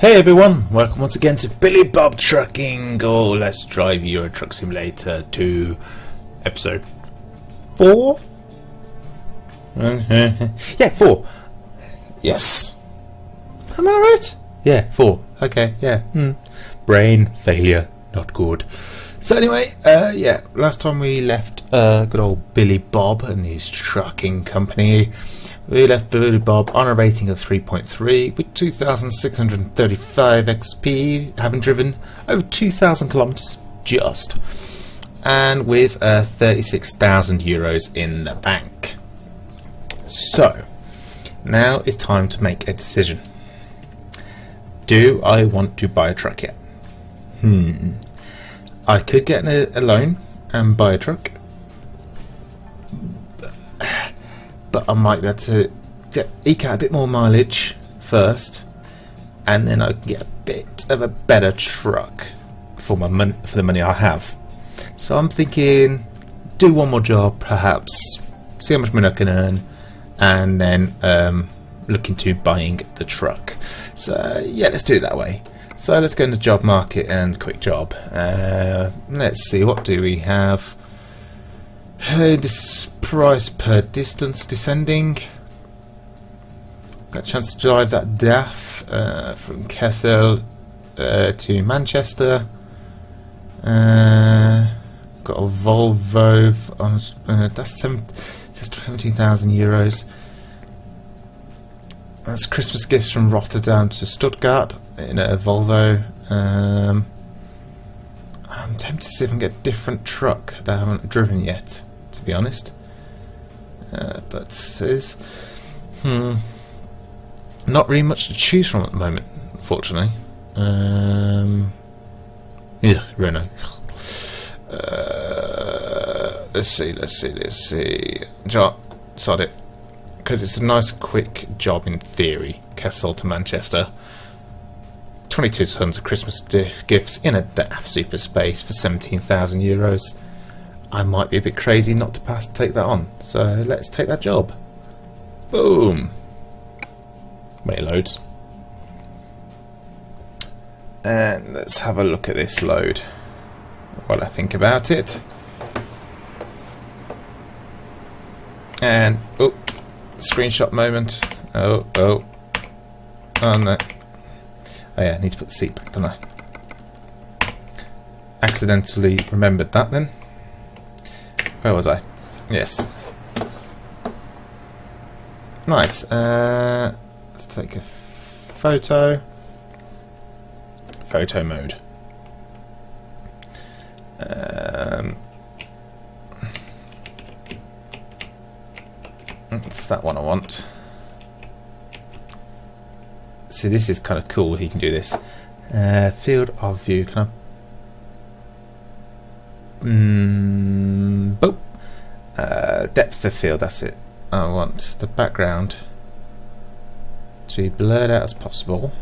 Hey everyone, welcome once again to Billy Bob Trucking. Oh, let's drive Euro Truck Simulator 2 episode four. yeah, four. Yes. Am I right? Yeah, four. Okay, yeah. Hmm. Brain failure, not good. So anyway, uh, yeah, last time we left uh, good old Billy Bob and his trucking company. We left Billy Bob on a rating of 3.3 with 2,635 XP, having driven over 2,000 kilometers just, and with uh, 36,000 euros in the bank. So, now it's time to make a decision. Do I want to buy a truck yet? Hmm. I could get a, a loan and buy a truck, but I might be able to get, eke out a bit more mileage first, and then I can get a bit of a better truck for my mon- for the money I have. So I'm thinking, do one more job, perhaps, see how much money I can earn, and then um, look into buying the truck. So yeah, let's do it that way. So let's go into job market and quick job. Uh, let's see, what do we have? Hey, this price per distance descending. Got a chance to drive that DAF uh, from Kassel uh, to Manchester. Uh, got a Volvo on uh, that's that's seventeen thousand euros. That's Christmas gifts from Rotterdam to Stuttgart in a Volvo. Um, I'm tempted to see if I can get a different truck that I haven't driven yet, to be honest. Uh, but there's hmm, not really much to choose from at the moment, unfortunately. Um, yeah, Renault. Uh, let's see, let's see, let's see. Job, sod it. Because it's a nice quick job in theory. Kassel to Manchester. 22 tons of Christmas gifts in a DAF Super Space for 17,000 euros. I might be a bit crazy not to pass take that on, so let's take that job. Boom! Many loads. And let's have a look at this load while I think about it. And, oh, screenshot moment. Oh, oh. Oh no. Oh yeah, I need to put the seat back, don't I? Accidentally remembered that then. Where was I? Yes. Nice. Uh, let's take a photo. Photo mode. Um, it's that one I want. See, this is kind of cool. He can do this. Uh, field of view. Can I? Mm, boop. Uh, depth of field. That's it. I want the background to be blurred out as possible.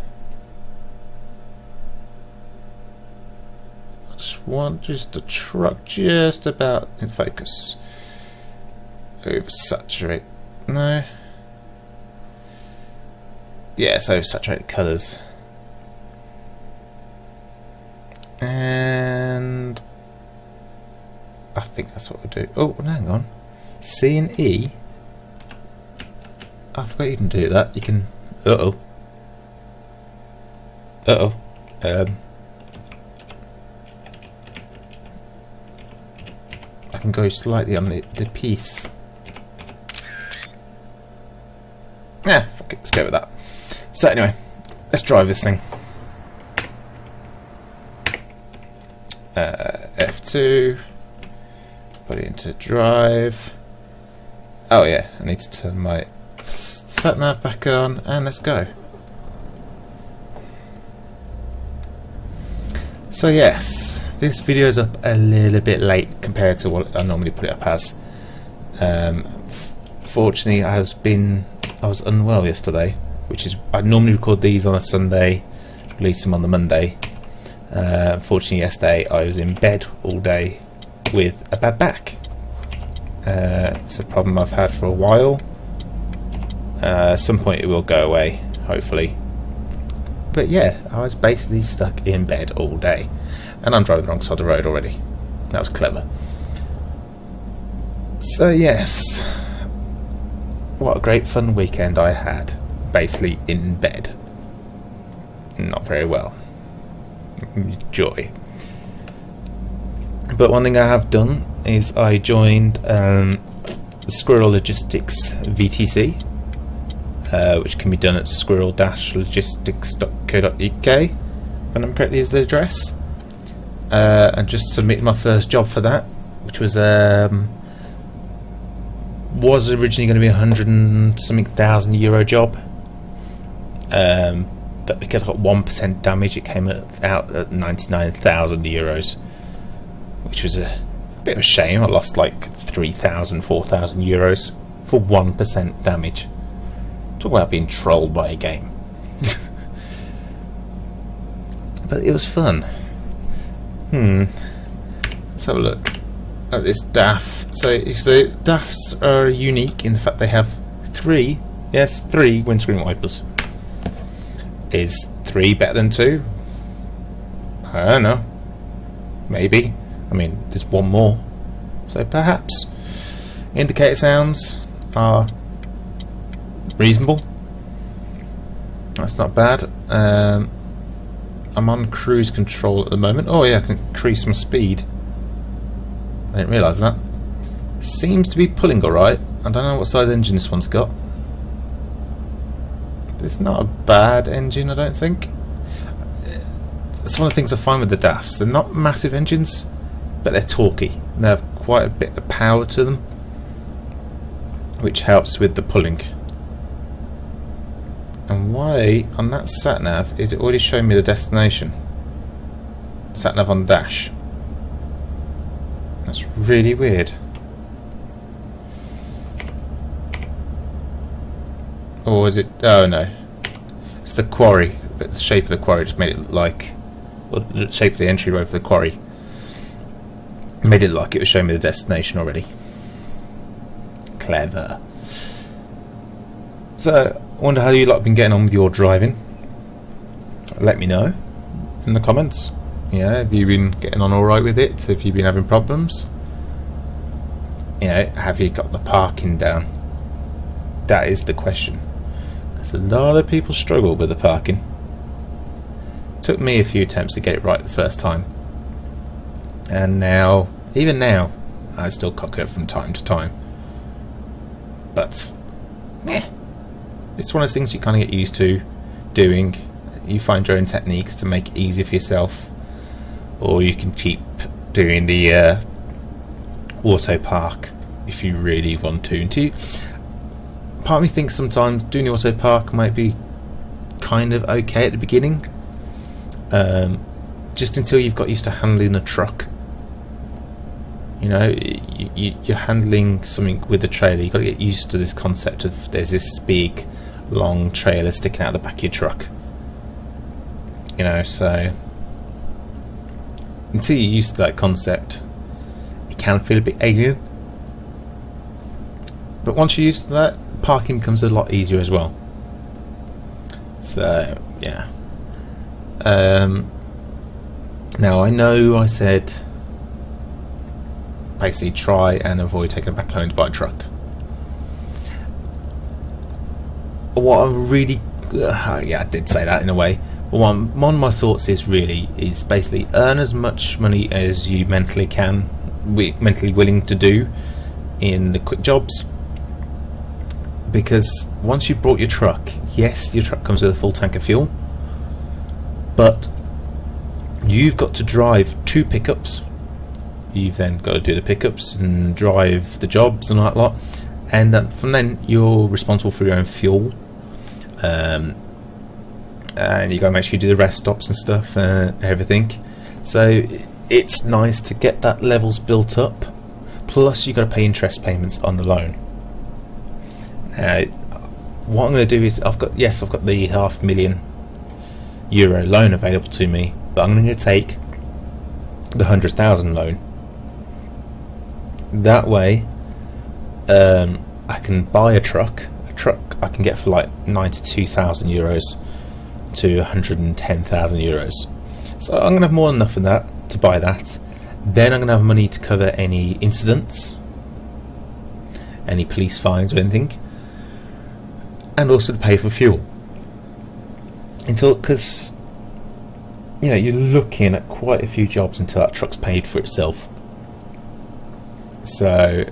I just want just the truck just about in focus. Oversaturate. No yeah, so saturated colours. And I think that's what we'll do. Oh, hang on. C and E. I forgot you can do that. You can. Uh oh. Uh oh. Um. I can go slightly on the, the piece. Yeah, let's go with that. So anyway, let's drive this thing. Uh, F2, put it into drive. Oh yeah, I need to turn my sat nav back on and let's go. So yes, this video is up a little bit late compared to what I normally put it up as. Um, fortunately, I has been I was unwell yesterday, which is I normally record these on a Sunday, release them on the Monday. Uh, unfortunately, yesterday I was in bed all day with a bad back. Uh, it's a problem I've had for a while. Uh, at some point it will go away, hopefully. But yeah, I was basically stuck in bed all day. And I'm driving the wrong side of the road already. That was clever. So yes, what a great fun weekend I had. Basically in bed. Not very well. Joy. But one thing I have done is I joined um, Squirrel Logistics VTC, uh, which can be done at squirrel-logistics.co.uk, if I remember correctly is the address. Uh, and just submitted my first job for that, which was um, was originally going to be a hundred and something thousand euro job. Um, but because I got one percent damage, it came out at ninety nine thousand euros, which was a bit of a shame. I lost like 3,000, 4,000 euros for one percent damage. Talk about being trolled by a game. but it was fun. Hmm. Let's have a look at this DAF. So, so DAFs are unique in the fact they have three, yes, three windscreen wipers. Is three better than two? I don't know. Maybe. I mean, there's one more. So perhaps indicator sounds are reasonable. That's not bad. Um, I'm on cruise control at the moment. Oh yeah, I can increase my speed. I didn't realise that. Seems to be pulling alright. I don't know what size engine this one's got. It's not a bad engine, I don't think. That's one of the things I find with the DAFs. They're not massive engines, but they're torquey. They have quite a bit of power to them, which helps with the pulling. And why on that sat nav is it already showing me the destination? Sat nav on dash. That's really weird. Or is it? Oh no, it's the quarry. But the shape of the quarry just made it like, well, the shape of the entryway for the quarry made it like it was showing me the destination already. Clever. So, I wonder how you lot been getting on with your driving. Let me know in the comments. Yeah, have you been getting on alright with it? Have you been having problems? You know, have you got the parking down? That is the question. There's a lot of people struggle with the parking. It took me a few attempts to get it right the first time. And now, even now, I still cock it from time to time. But, meh. It's one of those things you kind of get used to doing. You find your own techniques to make it easier for yourself or you can keep doing the uh, auto park if you really want to, part of me thinks sometimes doing auto park might be kind of okay at the beginning, um, just until you've got used to handling a truck. You know, you, you're handling something with a trailer. You've got to get used to this concept of there's this big, long trailer sticking out the back of your truck. You know, so until you're used to that concept, it can feel a bit alien. But once you're used to that, parking becomes a lot easier as well. So, yeah. Um, now, I know I said basically try and avoid taking back loans by truck. What I'm really. Uh, yeah, I did say that in a way But one, one of my thoughts is really is basically earn as much money as you mentally can, mentally willing to do in the quick jobs. Because once you've brought your truck, yes, your truck comes with a full tank of fuel, but you've got to drive two pickups. You've then got to do the pickups and drive the jobs and all that lot, and then from then you're responsible for your own fuel. Um, and you got to make sure you do the rest stops and stuff and everything. So it's nice to get that levels built up. Plus, you've got to pay interest payments on the loan. Uh, what I'm going to do is, I've got yes, I've got the half million euro loan available to me, but I'm going to take the hundred thousand loan. That way, um, I can buy a truck. A truck I can get for like ninety-two thousand euros to 110,000 euros. So I'm going to have more than enough of that to buy that. Then I'm going to have money to cover any incidents, any police fines or anything, and also to pay for fuel. Until, because, you know, you're looking at quite a few jobs until that truck's paid for itself. So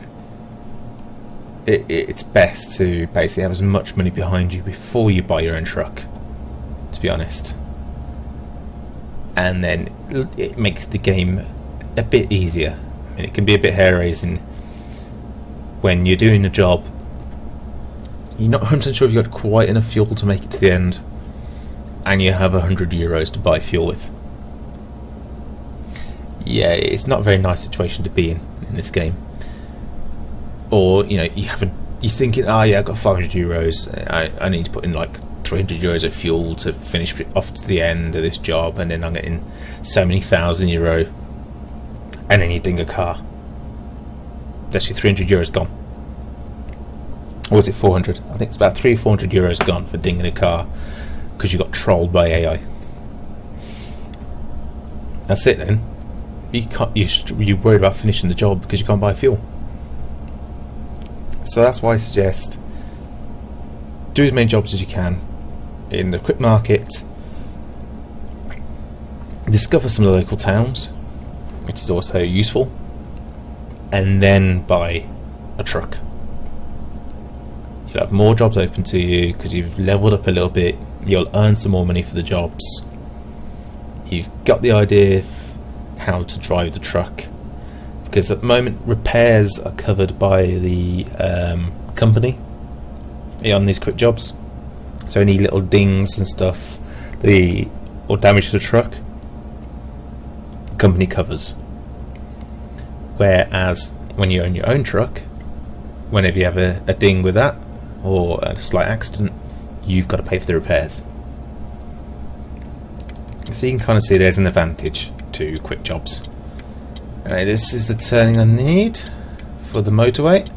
it, it's best to basically have as much money behind you before you buy your own truck, to be honest. And then it makes the game a bit easier. I mean, it can be a bit hair raising when you're doing a job. You're not 100% sure if you've got quite enough fuel to make it to the end, and you have 100 euros to buy fuel with. Yeah, it's not a very nice situation to be in in this game or you know you have a you're thinking, oh yeah, I've got 500 euros. I, I need to put in like 300 euros of fuel to finish off to the end of this job, and then I'm getting so many thousand euro, and then you ding a car. That's your 300 euros gone. Or was it 400? I think it's about three or 400 euros gone for dinging a car because you got trolled by AI. That's it then. You can't. You you worried about finishing the job because you can't buy fuel. So that's why I suggest do as many jobs as you can in the quick market. Discover some of the local towns, which is also useful, and then buy a truck. You'll have more jobs open to you because you've leveled up a little bit. You'll earn some more money for the jobs. You've got the idea of how to drive the truck because at the moment repairs are covered by the um, company on these quick jobs. So any little dings and stuff, the or damage to the truck, the company covers. Whereas when you own your own truck, whenever you have a, a ding with that or a slight accident, you've got to pay for the repairs. So you can kind of see there's an advantage to quick jobs. Alright, this is the turning I need for the motorway.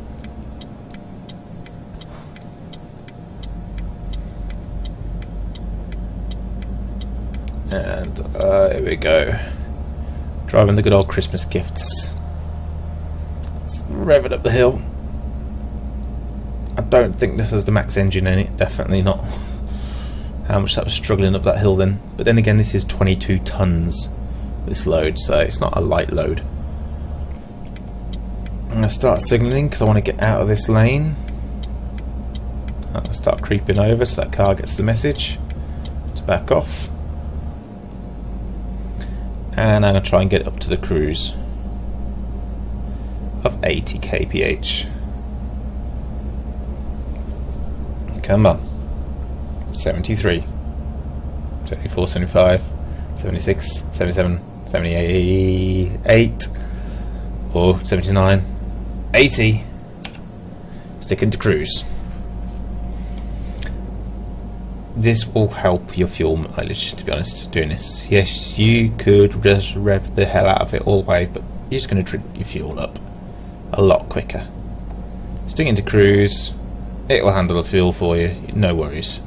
And uh, here we go. Driving the good old Christmas gifts. Let's rev it up the hill. Don't think this is the max engine in it, definitely not. How much that was struggling up that hill then. But then again, this is 22 tons, this load, so it's not a light load. I'm going to start signalling because I want to get out of this lane. I'm going to start creeping over so that car gets the message to back off. And I'm going to try and get up to the cruise of 80 kph. On. 73, 74, 75, 76, 77, 78, or 79. 80. Sticking to cruise. This will help your fuel mileage, to be honest, doing this. Yes, you could just rev the hell out of it all the way, but you're just going to drink your fuel up a lot quicker. Sticking to cruise, it will handle the fuel for you, no worries.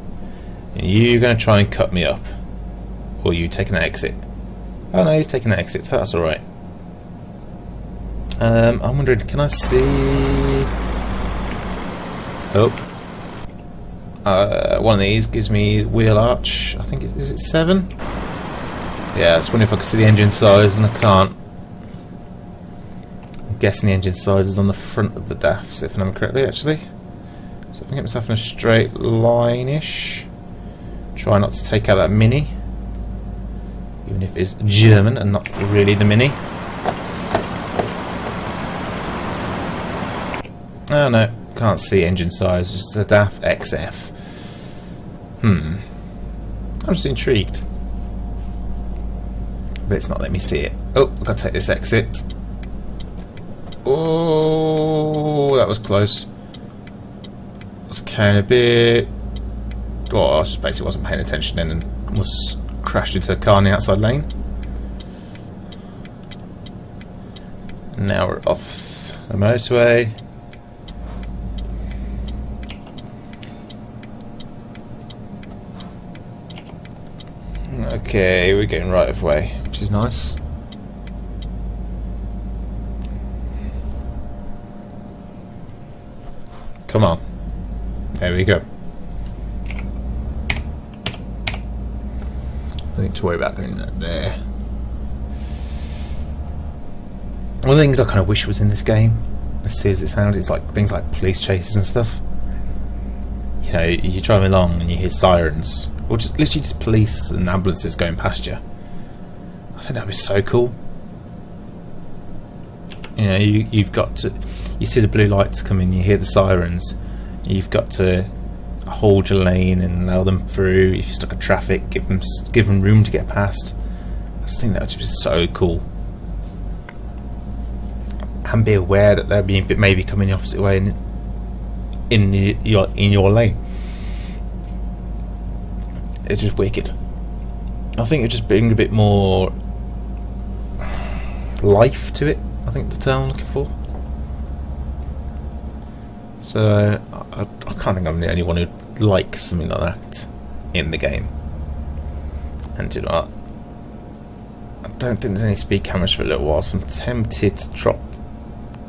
You're going to try and cut me up, or you taking an exit. Oh no, he's taking an exit, so that's alright. Um, I'm wondering, can I see... Oh. Uh, one of these gives me wheel arch. I think, it, is it seven? Yeah, I was wondering if I could see the engine size, and I can't. I'm guessing the engine size is on the front of the DAFs, if I remember correctly, actually. So if I get myself in a straight line-ish. Try not to take out that Mini. Even if it's German and not really the Mini. Oh no, can't see engine size, just a DAF XF. Hmm. I'm just intrigued. But it's not letting me see it. Oh, I've got to take this exit. Oh, that was close. Was carrying a bit. Oh, I just basically wasn't paying attention then and was crashed into a car in the outside lane. Now we're off the motorway. Okay, we're getting right of way, which is nice. Come on. There we go. Nothing to worry about going there. One of the things I kind of wish was in this game, as silly as it sounds, is like things like police chases and stuff. You know, you're driving along and you hear sirens, or just literally just police and ambulances going past you. I think that would be so cool. You know, you, you've got to, you see the blue lights coming, you hear the sirens, you've got to hold your lane and allow them through. If you're stuck in traffic, give them give them room to get past. I just think that would be so cool. And be aware that they're being maybe coming the opposite way in in the, your in your lane. It's just wicked. I think it just bring a bit more life to it. I think the term I'm looking for. So I, I can't think I'm the only one who likes something like that in the game. And you know what? I don't think there's any speed cameras for a little while, so I'm tempted to drop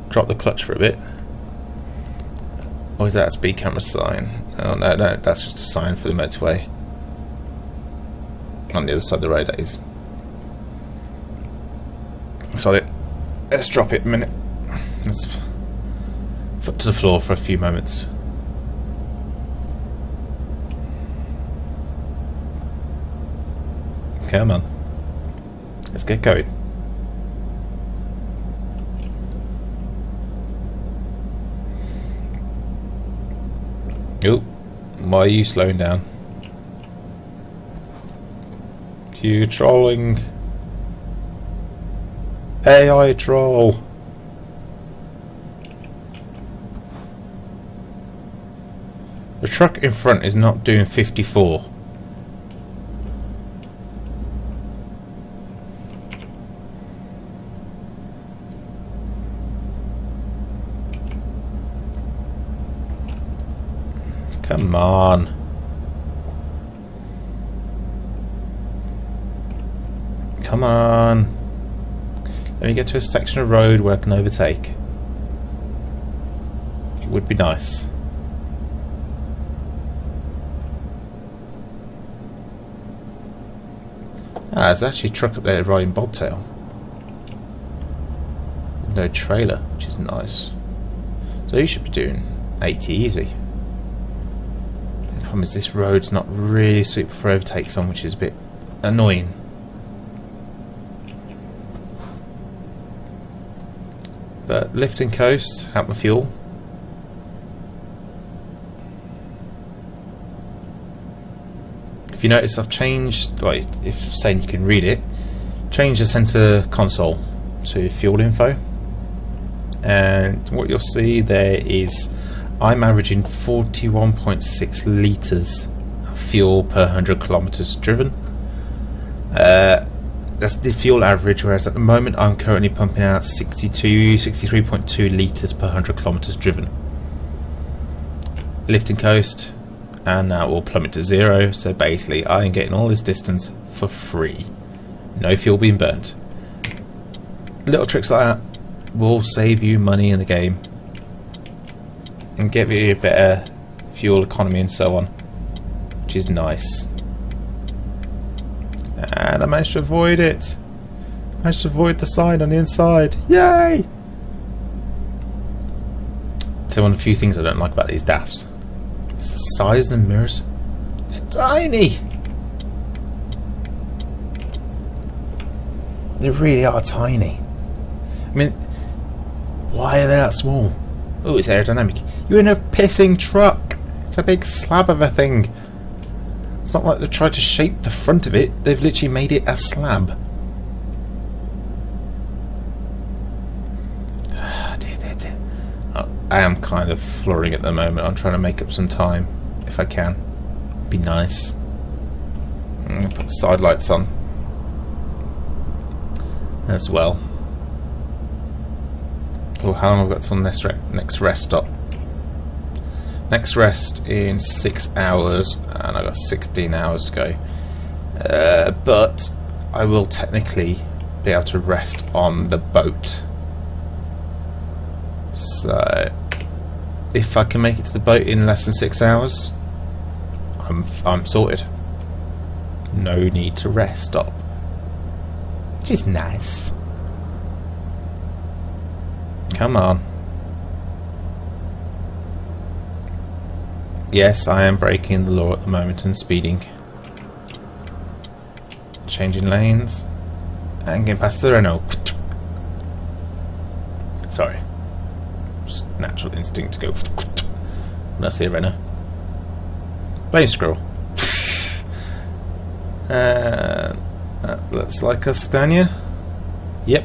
drop the clutch for a bit. Or is that a speed camera sign? Oh no, no, that's just a sign for the motorway. On the other side of the road, that is. Sorry, let's drop it a minute. Let's to the floor for a few moments. Come on. Let's get going. Oh, why are you slowing down? You trolling. AI troll. Truck in front is not doing 54. Come on. Come on. Let me get to a section of road where I can overtake. It would be nice. Ah, there's actually a truck up there riding bobtail. No trailer, which is nice. So you should be doing 80 easy. The problem is this road's not really super for overtakes on, which is a bit annoying. But lift and coast, help my fuel. You notice I've changed, like if saying you can read it, change the center console to fuel info and what you'll see there is I'm averaging 41.6 litres of fuel per 100 kilometres driven. Uh, that's the fuel average, whereas at the moment I'm currently pumping out 62, 63.2 litres per 100 kilometres driven. Lifting coast, and that will plummet to zero. So basically I am getting all this distance for free. No fuel being burnt. Little tricks like that will save you money in the game and give you a better fuel economy and so on which is nice. And I managed to avoid it. I managed to avoid the sign on the inside. Yay! So one of the few things I don't like about these DAFs it's the size of the mirrors. They're tiny. They really are tiny. I mean, why are they that small? Oh, it's aerodynamic. You're in a pissing truck. It's a big slab of a thing. It's not like they've tried to shape the front of it. They've literally made it a slab. I am kind of flooring at the moment. I'm trying to make up some time if I can. Be nice. put side lights on as well. Oh, how long have I got till next re next rest stop? Next rest in six hours, and I've got 16 hours to go. Uh, but I will technically be able to rest on the boat. So, if I can make it to the boat in less than six hours, I'm I'm sorted. No need to rest stop, which is nice. Come on. Yes, I am breaking the law at the moment and speeding. Changing lanes and getting past the Renault. Sorry. Natural instinct to go I see a Renault. Blame Squirrel. uh, that looks like a Scania. Yep.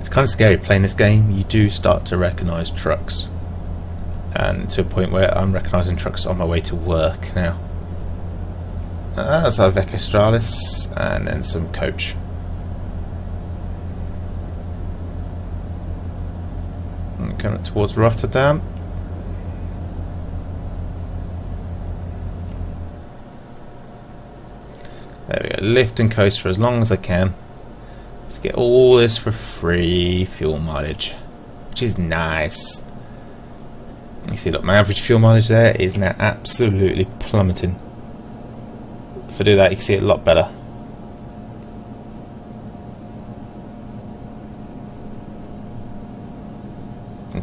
It's kind of scary playing this game. You do start to recognise trucks and to a point where I'm recognising trucks on my way to work now. Uh, that's our Iveco Stralis and then some coach. I'm coming towards Rotterdam. There we go, lift and coast for as long as I can. Let's get all this for free fuel mileage, which is nice. You see, look, my average fuel mileage there is now absolutely plummeting. If I do that, you can see it a lot better.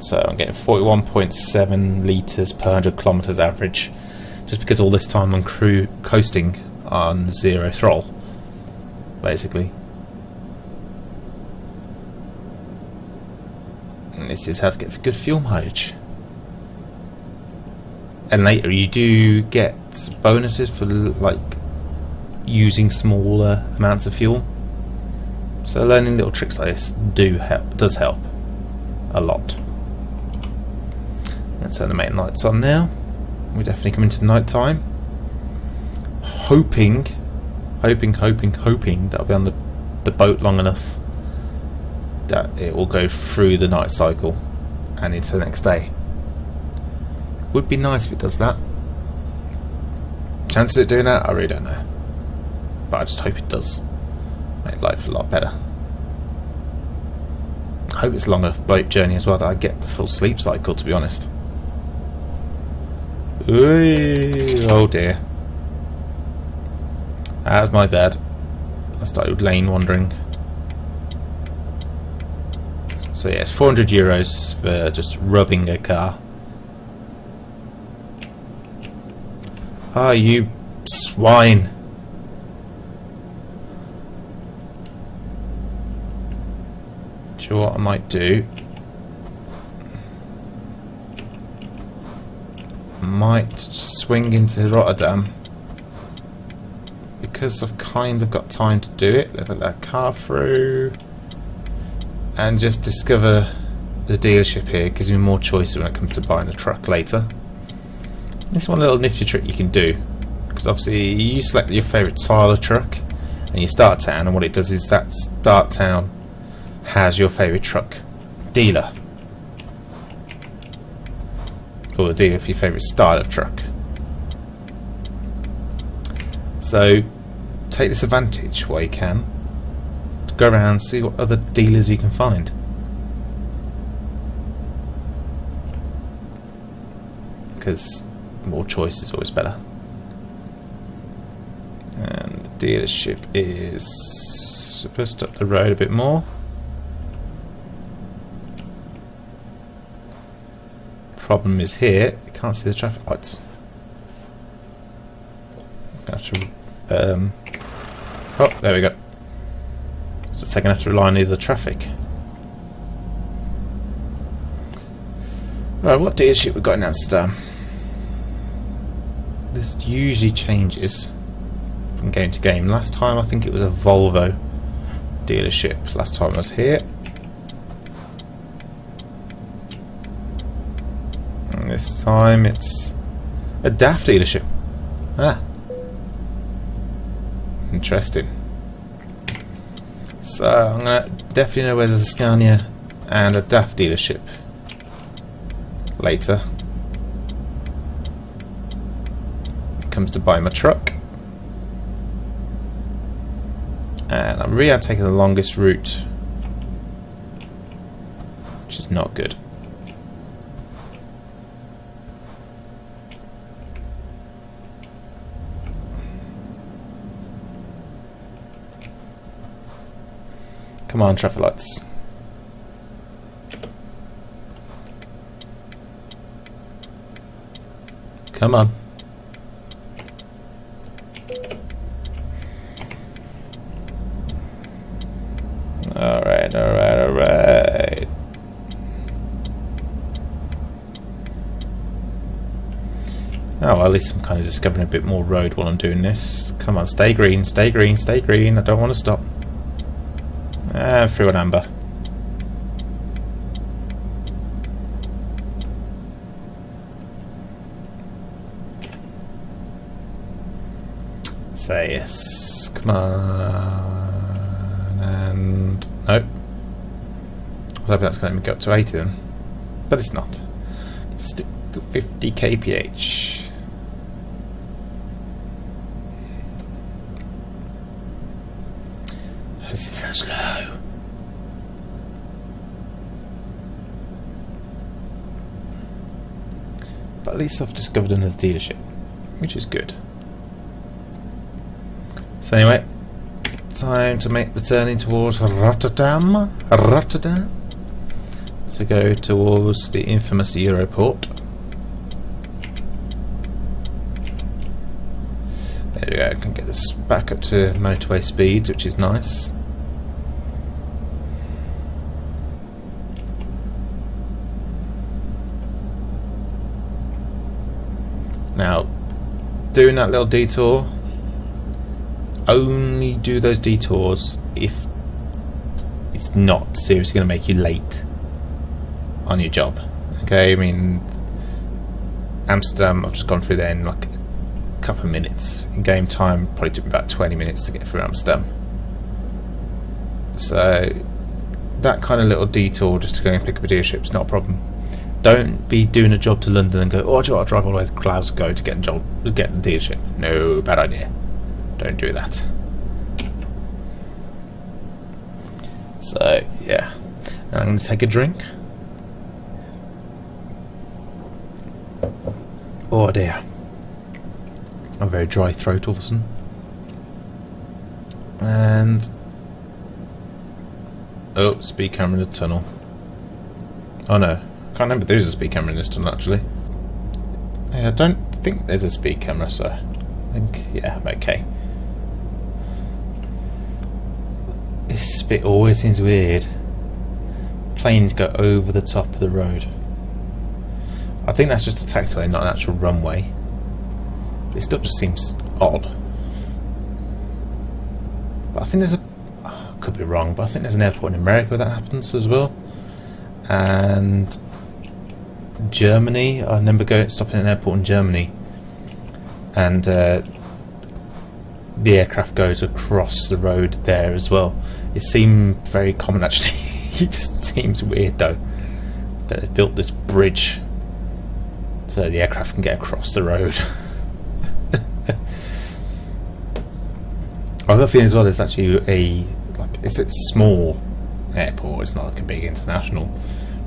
So I'm getting 41.7 litres per 100 kilometres average, just because all this time I'm crew coasting on zero throttle, basically. And this is how to get good fuel mileage and later you do get bonuses for like using smaller amounts of fuel. So learning little tricks like this do help does help a lot. Let's turn the main lights on now. We're definitely come into night time. Hoping, hoping, hoping, hoping that I'll be on the, the boat long enough that it will go through the night cycle and into the next day. Would be nice if it does that. Chances of doing that, I really don't know. But I just hope it does. Make life a lot better. I hope it's a long enough boat journey as well that I get the full sleep cycle, to be honest. Oh dear. That was my bad. I started lane wandering. So yes, 400 euros for just rubbing a car. Ah, you swine. Do you know what I might do? Might swing into Rotterdam because I've kind of got time to do it. Let that car through and just discover the dealership here gives me more choices when it comes to buying a truck later. This one little nifty trick you can do because obviously you select your favourite style of truck and you start town and what it does is that start town has your favourite truck dealer the dealer for your favourite style of truck so take this advantage while you can go around and see what other dealers you can find because more choice is always better. And the dealership is just up the road a bit more. Problem is here, can't see the traffic lights. To, um, oh, there we go. Just a second, I have to rely on either traffic. Right, what dealership we got in Amsterdam? this usually changes from game to game. Last time I think it was a Volvo dealership. Last time I was here. This time it's a DAF dealership. Ah. Interesting. So I'm gonna definitely know where there's a Scania and a DAF dealership later. comes to buy my truck. And I'm really taking the longest route. Which is not good. Come on, traffic lights. Come on. Alright, alright, alright. Oh, at least I'm kind of discovering a bit more road while I'm doing this. Come on, stay green, stay green, stay green. I don't want to stop. Ah, through an amber. Say yes. Come on. And... Nope. I was hoping that's going to go up to 80 then. But it's not. Stick to 50 kph. This is so slow. But at least I've discovered another dealership, which is good. So anyway, time to make the turning towards Rotterdam. Rotterdam. To go towards the infamous Europoort. There we go, I can get this back up to motorway speeds, which is nice. Now, doing that little detour, only do those detours if it's not seriously going to make you late on your job. Okay, I mean, Amsterdam, I've just gone through there in like a couple of minutes. In game time, probably took me about 20 minutes to get through Amsterdam. So, that kind of little detour just to go and pick up a dealership is not a problem. Don't be doing a job to London and go, oh, do you want to drive all the way to Glasgow to get a job, get the dealership? No, bad idea. Don't do that. So, yeah. Now I'm going to take a drink. Oh dear. A very dry throat all of a sudden. And... Oh, speed camera in the tunnel. Oh no, can't remember there is a speed camera in this tunnel actually. I don't think there's a speed camera, so I think, yeah, I'm okay. This bit always seems weird. Planes go over the top of the road. I think that's just a taxiway, not an actual runway. But it still just seems odd. But I think there's a... I could be wrong, but I think there's an airport in America that happens as well. And... Germany, I remember going stopping at an airport in Germany. And... Uh, the aircraft goes across the road there as well. It seemed very common actually. it just seems weird though that they've built this bridge so the aircraft can get across the road. I've got a feeling as well. There's actually a like it's a small airport. It's not like a big international.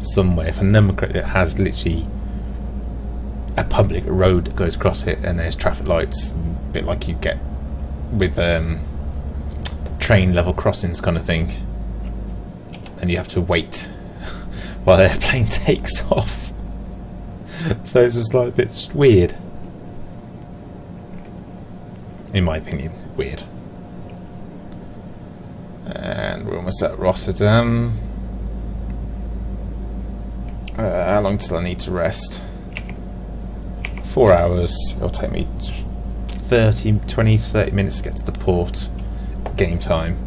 Somewhere, if I remember correctly, it has literally a public road that goes across it, and there's traffic lights, a bit like you get with um, train level crossings kind of thing. And you have to wait while the airplane takes off. so it's just like a bit weird. In my opinion, weird. And we're almost at Rotterdam. Uh, how long till I need to rest? Four hours. It'll take me 30, 20, 30 minutes to get to the port. Game time.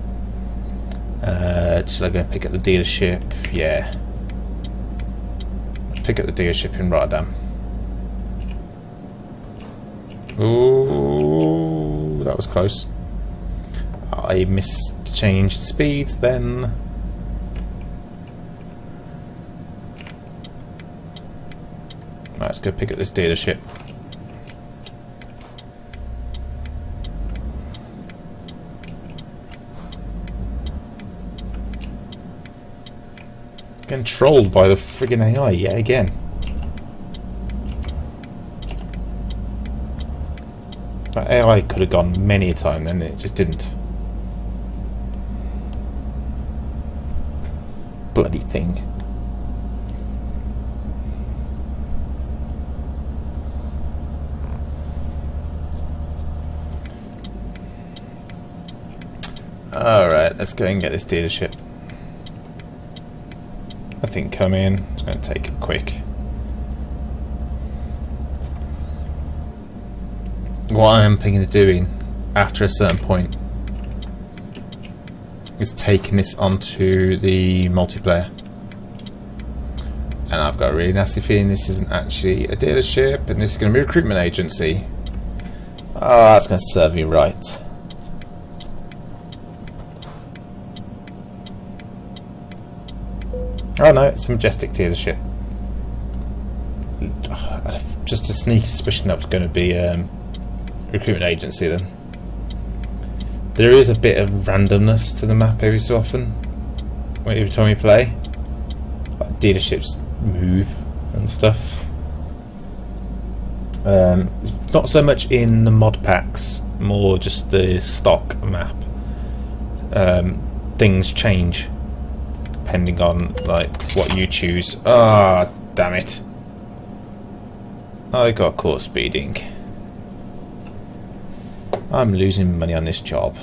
Uh, should I go and pick up the dealership? Yeah. Pick up the dealership in Rotterdam. Ooh, that was close. I mischanged speeds then. Right, let's go pick up this dealership. Controlled by the friggin' AI yet again. That AI could have gone many a time and it just didn't. Bloody thing. Alright, let's go and get this dealership. I think come in. It's going to take it quick. What I am thinking of doing after a certain point is taking this onto the multiplayer. And I've got a really nasty feeling this isn't actually a dealership and this is going to be a recruitment agency. Oh, that's going to serve you right. Oh no, it's a Majestic dealership. Just a sneaky suspicion that was going to be a um, recruitment agency then. There is a bit of randomness to the map every so often. Every time you play. Like dealerships move and stuff. Um, not so much in the mod packs, more just the stock map. Um, things change depending on like what you choose. Ah, oh, damn it. I got caught speeding. I'm losing money on this job.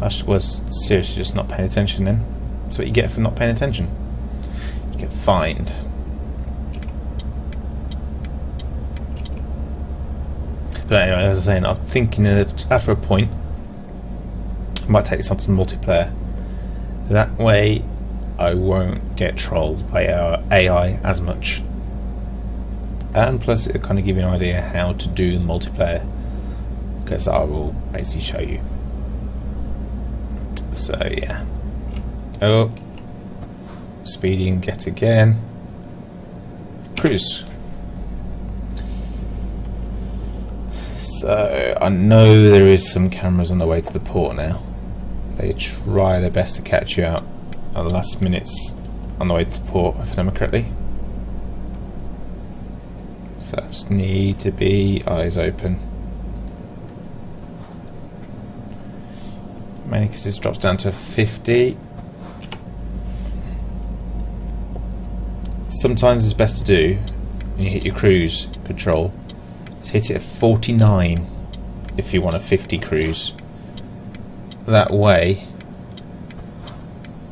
I was seriously just not paying attention then. That's what you get for not paying attention. You get fined. But anyway, as I was saying, I'm thinking of, after a point, I might take this onto multiplayer. That way, I won't get trolled by our AI as much. And plus, it'll kind of give you an idea how to do the multiplayer, because I will basically show you. So, yeah. Oh, speeding get again. Cruise. So uh, I know there is some cameras on the way to the port now. They try their best to catch you out at the last minutes on the way to the port, if I remember correctly. So I just need to be eyes open. This drops down to 50. Sometimes it's best to do when you hit your cruise control Let's hit it at 49 if you want a 50 cruise. That way,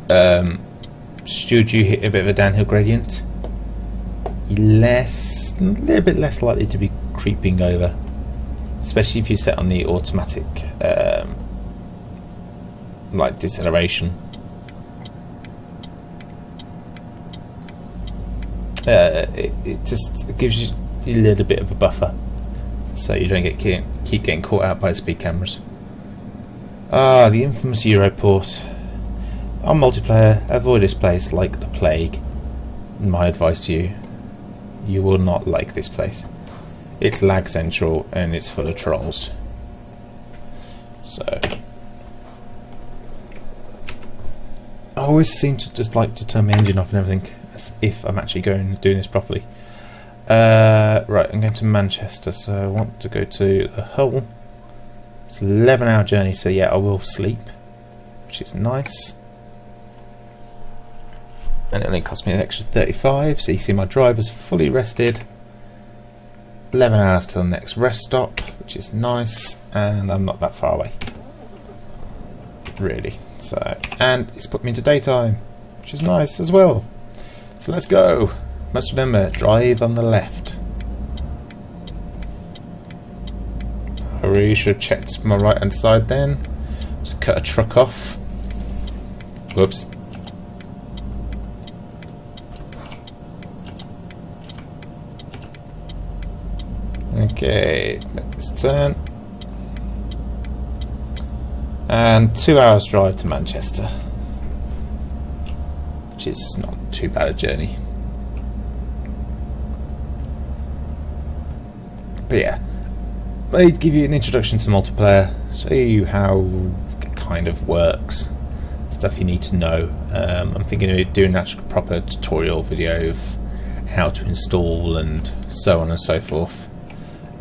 um, should you hit a bit of a downhill gradient, you're less, a little bit less likely to be creeping over, especially if you set on the automatic, um, like deceleration. Uh, it, it just gives you a little bit of a buffer so you don't get keep getting caught out by speed cameras. Ah, the infamous Europoort. On multiplayer, avoid this place like the plague. My advice to you, you will not like this place. It's lag central and it's full of trolls. So, I always seem to just like to turn my engine off and everything, as if I'm actually going doing this properly. Uh, right, I'm going to Manchester, so I want to go to the Hull. It's an 11 hour journey, so yeah, I will sleep, which is nice. And it only cost me an extra 35, so you see my driver's fully rested. 11 hours till the next rest stop, which is nice, and I'm not that far away. Really. So, and it's put me into daytime, which is nice as well. So let's go. Must remember, drive on the left. I really should have checked my right hand side then. Just cut a truck off. Whoops. Okay, next turn. And two hours drive to Manchester. Which is not too bad a journey. But yeah, they give you an introduction to multiplayer, show you how it kind of works. Stuff you need to know. Um, I'm thinking of doing actual proper tutorial video of how to install and so on and so forth.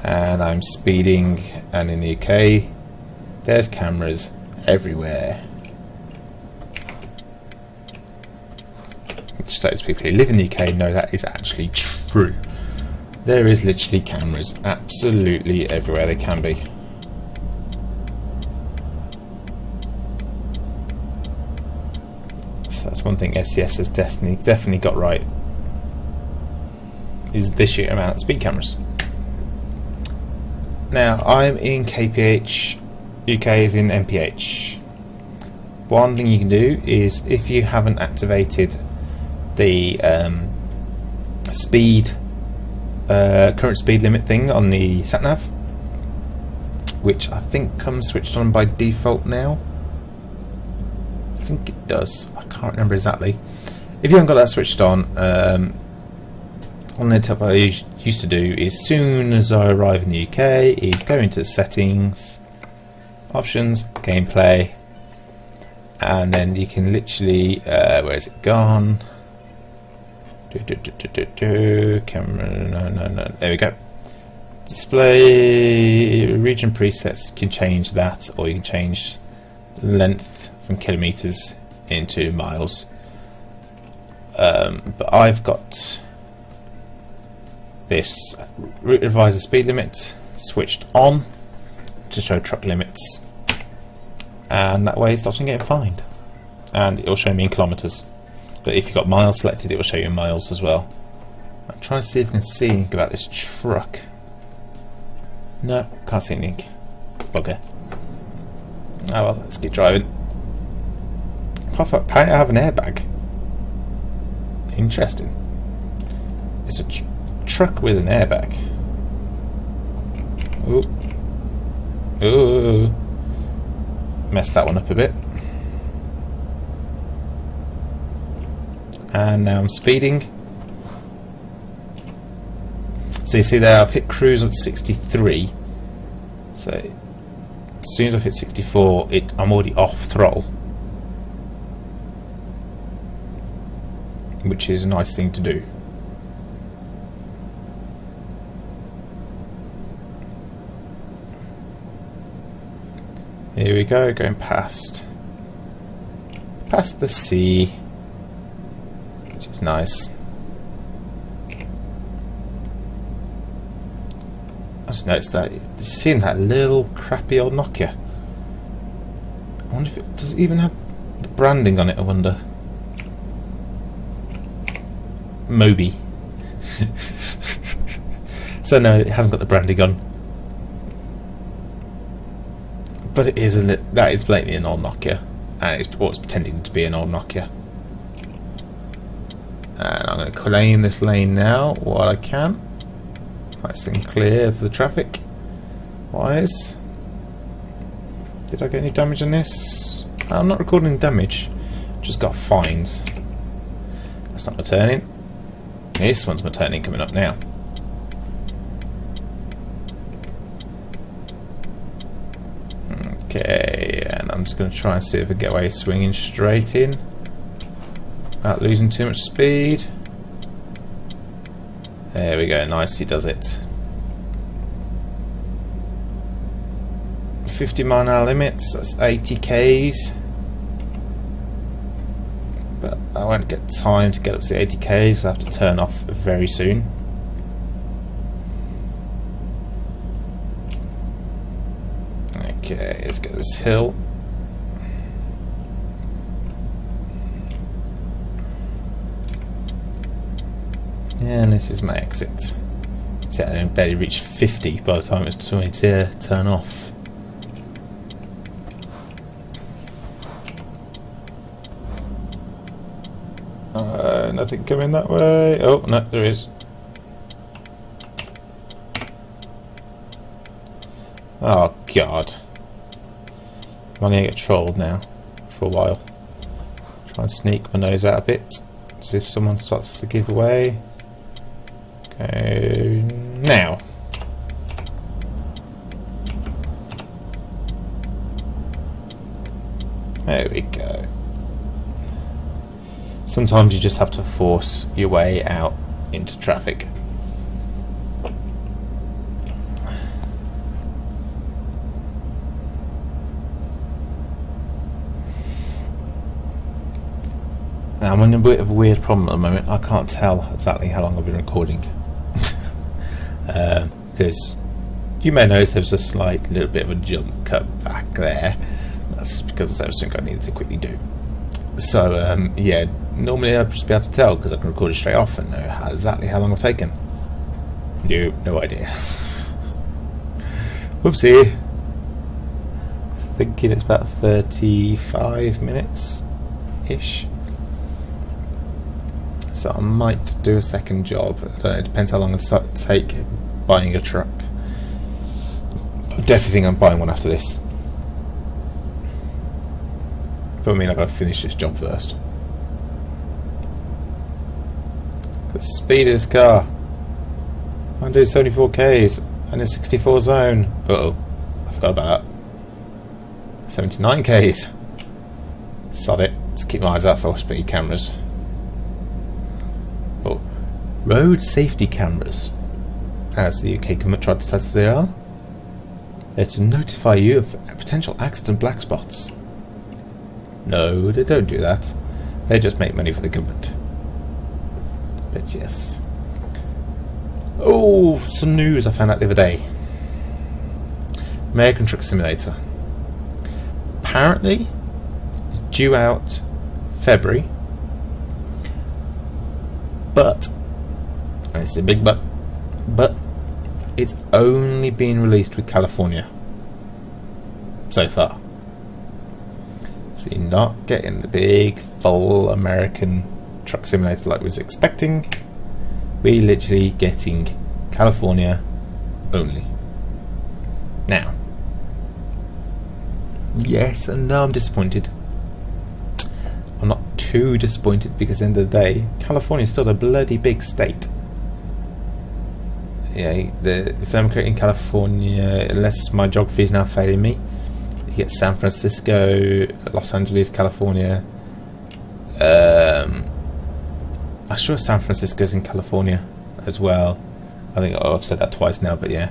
And I'm speeding, and in the UK, there's cameras everywhere. Which those people who live in the UK know that is actually true. There is literally cameras absolutely everywhere they can be. So that's one thing SCS has definitely, definitely got right. Is the sheer amount of speed cameras. Now I'm in KPH, UK is in MPH. One thing you can do is if you haven't activated the um, speed uh, current speed limit thing on the satnav, which I think comes switched on by default now. I think it does. I can't remember exactly. If you haven't got that switched on, um, one of the tip I used to do is soon as I arrive in the UK is go into settings, options, gameplay, and then you can literally, uh, where is it gone? Do, do, do, do, do, do. Camera, no, no, no. There we go. Display region presets. You can change that, or you can change length from kilometers into miles. Um, but I've got this route advisor speed limit switched on to show truck limits, and that way it me getting fined, and it will show me in kilometers. But if you've got miles selected, it will show you miles as well. I'm trying to see if I can see about this truck. No, can't see anything. Bugger. Oh well, let's keep driving. I have an airbag. Interesting. It's a tr truck with an airbag. Ooh. Ooh. Messed that one up a bit. And now I'm speeding. So you see there I've hit cruise at 63 so as soon as I've hit 64 it, I'm already off throttle which is a nice thing to do. Here we go, going past past the sea nice. I just noticed that. Just seeing that little crappy old Nokia. I wonder if it does it even have the branding on it. I wonder. Moby. so no, it hasn't got the branding on. But it is a that is blatantly an old Nokia, and it's what's pretending to be an old Nokia. And I'm going to claim this lane now while I can. Nice and clear for the traffic wise. Did I get any damage on this? I'm not recording damage, just got fines. That's not my turning. This one's my turning coming up now. Okay, and I'm just going to try and see if I get away swinging straight in. Without losing too much speed. There we go, nicely does it. 50 mile an hour limits, that's 80 k's. But I won't get time to get up to the 80 k's, so I have to turn off very soon. Okay, let's get this hill. And this is my exit. See, I barely reached 50 by the time it was time to turn off. Uh, nothing coming that way. Oh, no, there is. Oh, God. I'm going to get trolled now for a while. Try and sneak my nose out a bit. See if someone starts to give away. Okay, now. There we go. Sometimes you just have to force your way out into traffic. Now, I'm in a bit of a weird problem at the moment. I can't tell exactly how long I've been recording. Because you may notice there's a slight little bit of a jump cut back there. That's because there was something I needed to quickly do. So, um, yeah, normally I'd just be able to tell because I can record it straight off and know how, exactly how long I've taken. No, no idea. Whoopsie. Thinking it's about 35 minutes ish. So I might do a second job. I it depends how long it take buying a truck. I definitely think I'm buying one after this. But I mean, I've got to finish this job first. The speed of this car. 174 Ks and a 64 zone. Uh oh, I forgot about that. 79 Ks. Sod it. Let's keep my eyes out for speed cameras. Oh, road safety cameras. As the UK government tried to test they are. They're to notify you of potential accident black spots. No, they don't do that. They just make money for the government. But yes. Oh, some news I found out the other day. American Truck Simulator. Apparently, it's due out February. But, and it's a big but it's only been released with California so far. So you're not getting the big full American truck simulator like we was expecting. We're literally getting California only. Now, yes and no, I'm disappointed. I'm not too disappointed because at the end of the day, California is still a bloody big state. Yeah, the, if I'm in California, unless my geography is now failing me, you get San Francisco, Los Angeles, California. Um, I'm sure San Francisco's in California as well. I think oh, I've said that twice now, but yeah.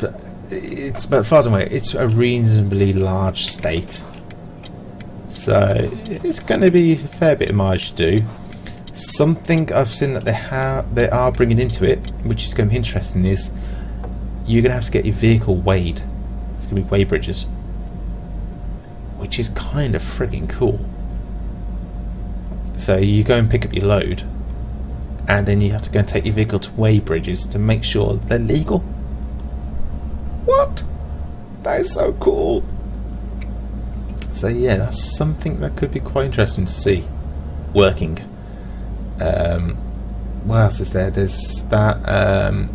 But it's but far away. It's a reasonably large state, so it's going to be a fair bit of mileage to do. Something I've seen that they have they are bringing into it, which is going to be interesting, is you're going to have to get your vehicle weighed. It's going to be weigh bridges which is kind of frigging cool. So you go and pick up your load, and then you have to go and take your vehicle to weigh bridges to make sure they're legal. What? That is so cool. So yeah, that's something that could be quite interesting to see working. Um, what else is there? There's that. Um,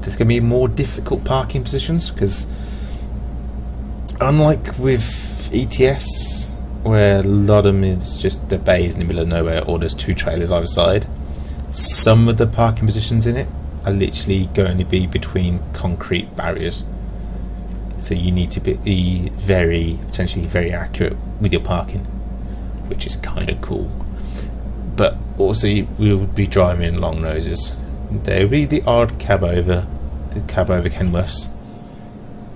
there's going to be more difficult parking positions because, unlike with ETS, where a lot of them is just the bays in the middle of nowhere, or there's two trailers either side. Some of the parking positions in it are literally going to be between concrete barriers. So you need to be very, potentially very accurate with your parking, which is kind of cool. But also, we would be driving long noses. There will be the odd cab over, the cab over Kenworths,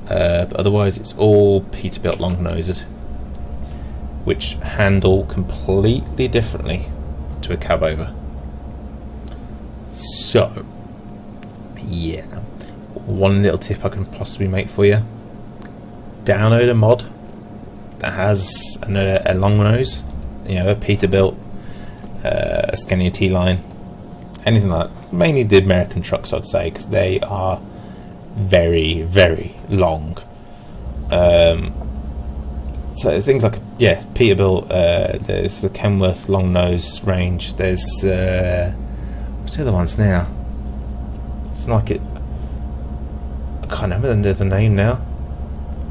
uh, but otherwise, it's all Peterbilt long noses, which handle completely differently to a cab over. So, yeah, one little tip I can possibly make for you: download a mod that has a, a long nose, you know, a Peterbilt, uh, a Scania T line, anything like that. Mainly the American trucks, I'd say, because they are very, very long. Um, so things like yeah, Peterbilt. Uh, there's the Kenworth long nose range. There's uh, what's the other ones now? It's like it. I can't remember the, the name now.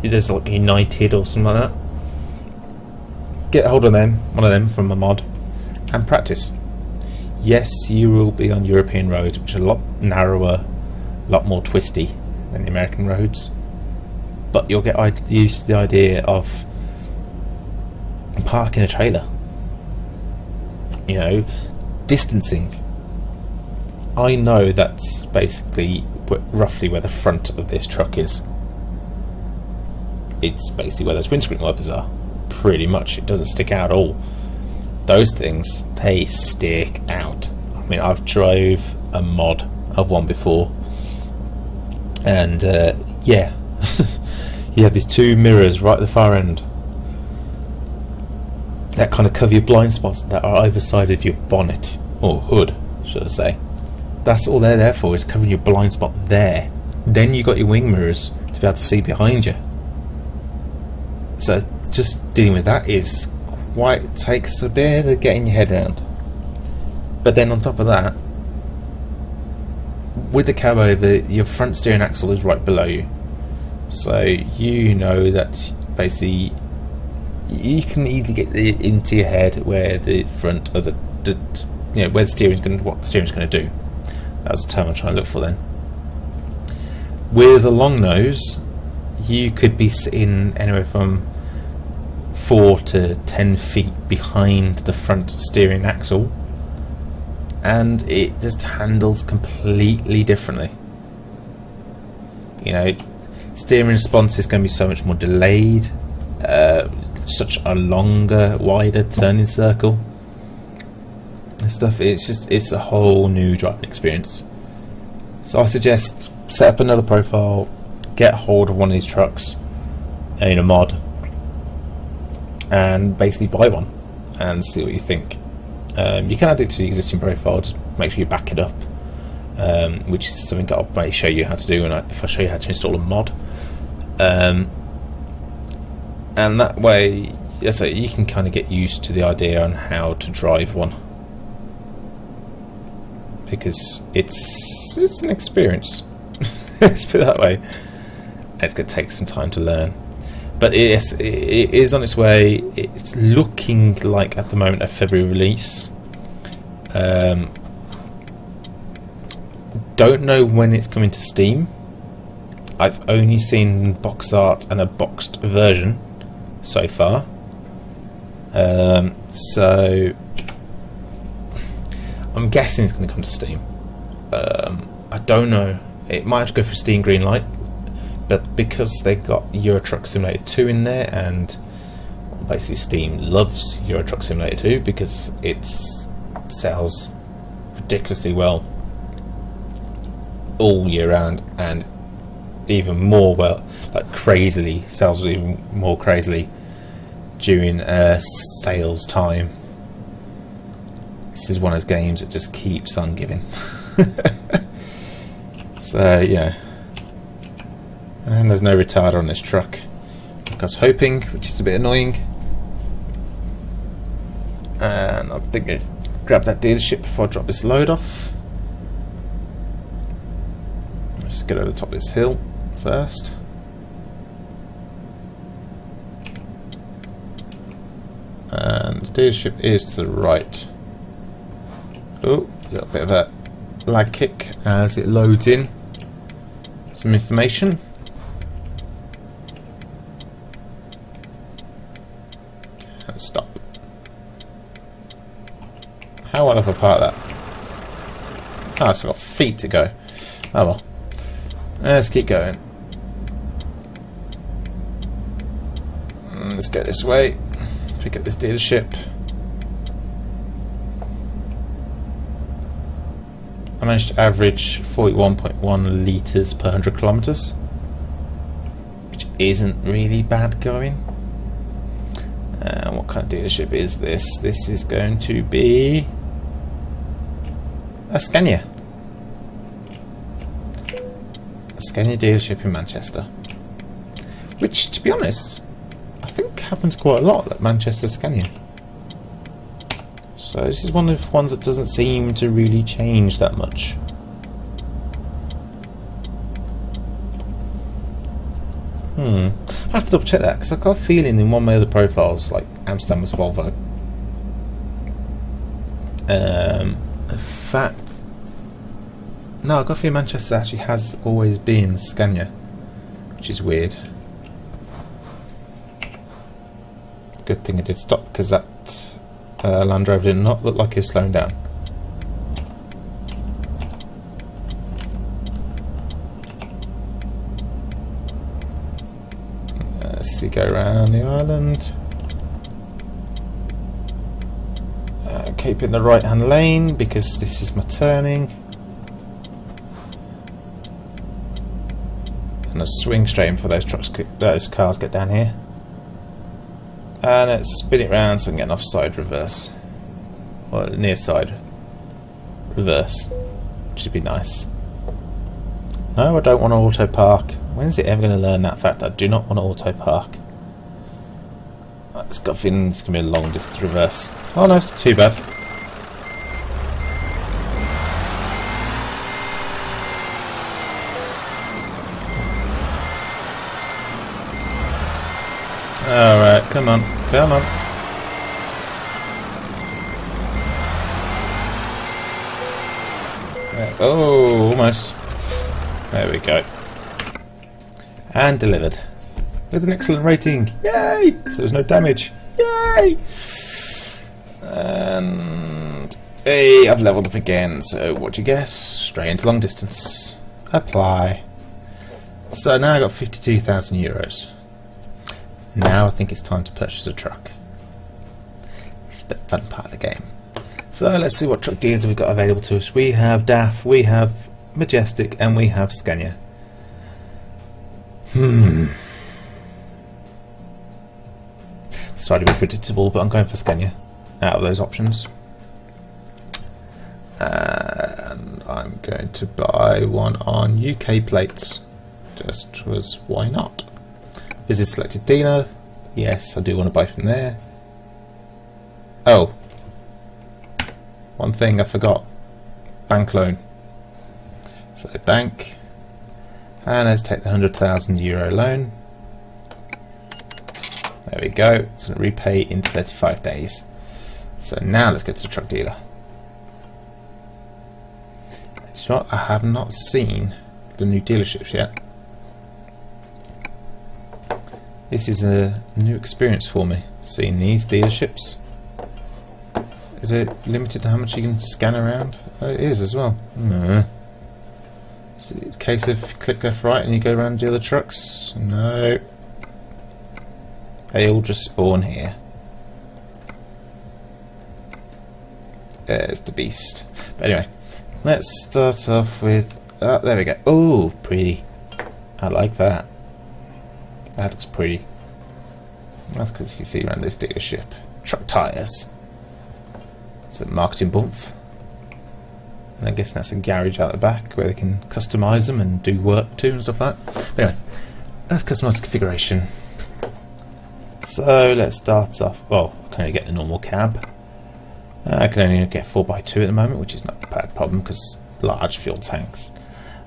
There's like United or something like that. Get hold of them, one of them from a mod, and practice. Yes, you will be on European roads, which are a lot narrower, a lot more twisty than the American roads. But you'll get used to the idea of parking a trailer. You know, distancing. I know that's basically roughly where the front of this truck is. It's basically where those windscreen wipers are. Pretty much. It doesn't stick out at all. Those things, they stick out. I mean, I've drove a mod of one before. And, uh, yeah. you have these two mirrors right at the far end that kind of cover your blind spots that are either side of your bonnet or hood, should I say. That's all they're there for, is covering your blind spot there. Then you got your wing mirrors to be able to see behind you. So just dealing with that is quite takes a bit of getting your head around. But then on top of that, with the cab over, your front steering axle is right below you. So you know that basically you can easily get into your head where the front of the, the you know where the steering's going what steering's going to do. That's the term I'm trying to look for then. With a long nose, you could be sitting anywhere from four to ten feet behind the front steering axle, and it just handles completely differently. You know, steering response is going to be so much more delayed. Uh, such a longer, wider turning circle and stuff. It's just it's a whole new driving experience. So I suggest set up another profile, get hold of one of these trucks in a mod, and basically buy one and see what you think. Um, you can add it to the existing profile. Just make sure you back it up, um, which is something that I'll may show you how to do. And if I show you how to install a mod. Um, and that way so you can kind of get used to the idea on how to drive one because it's it's an experience let's put it that way it's going to take some time to learn but yes it is on its way it's looking like at the moment a February release um, don't know when it's coming to Steam I've only seen box art and a boxed version so far. Um, so I'm guessing it's going to come to Steam. Um, I don't know. It might have to go for Steam Greenlight, but because they got Euro Truck Simulator 2 in there, and basically Steam loves Euro Truck Simulator 2 because it sells ridiculously well all year round, and even more well, like crazily sells even more crazily during uh, sales time. This is one of those games that just keeps on giving. so yeah, and there's no retarder on this truck. Like I was hoping, which is a bit annoying. And I think I grab that dealership before I drop this load off. Let's get over the top of this hill first. And the dealership is to the right. Oh, a bit of a lag kick as it loads in some information. And stop. How well have I parked that? Oh, it's got feet to go. Oh well. Let's keep going. Let's go this way. Pick up this dealership. I managed to average 41.1 litres per 100 kilometres, which isn't really bad going. Uh, what kind of dealership is this? This is going to be a Scania. Dealership in Manchester. Which, to be honest, I think happens quite a lot at Manchester Scania. So this is one of the ones that doesn't seem to really change that much. Hmm. I have to double check that because I've got a feeling in one of my other profiles, like Amsterdam was Volvo. Um, fact, no, feeling Manchester actually has always been Scania, which is weird. Good thing it did stop because that uh, Land Rover did not look like it was slowing down. Let's see, go around the island. Uh, keep in the right hand lane because this is my turning. And I swing straight in for those trucks, those cars get down here. And let's spin it round so I can get an offside reverse. Or near side reverse. Which would be nice. No, I don't want to auto park. When's it ever going to learn that fact? I do not want to auto park. It's got a it's going to be a long distance reverse. Oh no, it's too bad. Alright, come on, come on. oh, almost. There we go. And delivered. With an excellent rating. Yay! So there's no damage. Yay! And hey, I've leveled up again. So what do you guess? Straight into long distance. Apply. So now I've got 52,000 euros. Now I think it's time to purchase a truck. It's the fun part of the game. So let's see what truck dealers we've got available to us. We have DAF, we have Majestic, and we have Scania. Hmm. Slightly more predictable, but I'm going for Scania out of those options. And I'm going to buy one on UK plates. Just was why not? Visit selected dealer. Yes, I do want to buy from there. Oh. One thing I forgot. Bank loan. So bank. And let's take the 100,000 euro loan. There we go. It's going to repay in 35 days. So now let's go to the truck dealer. You know I have not seen the new dealerships yet. This is a new experience for me, seeing these dealerships. Is it limited to how much you can scan around? Oh, it is as well. No. Is it a case of click left right and you go around the other trucks? No. They all just spawn here. There's the beast. But anyway, let's start off with... Oh, there we go. Oh, pretty. I like that. That looks pretty. That's because you see around this dealership. Truck tyres. It's a marketing bump. And I guess that's a garage out the back where they can customise them and do work too and stuff like that. But anyway, that's customised configuration. So let's start off. Well, I can only get the normal cab. I can only get 4x2 at the moment, which is not a bad problem because large fuel tanks.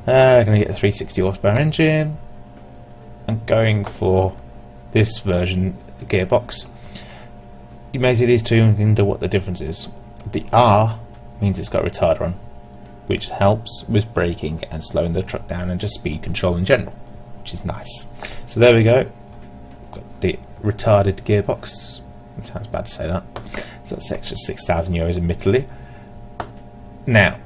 I'm going to get the 360 horsepower engine. I'm going for this version gearbox. You may see these two and wonder what the difference is. The R means it's got a retarder on, which helps with braking and slowing the truck down and just speed control in general, which is nice. So there we go. got the retarded gearbox. It sounds bad to say that. So that's extra 6,000 euros admittedly. Now,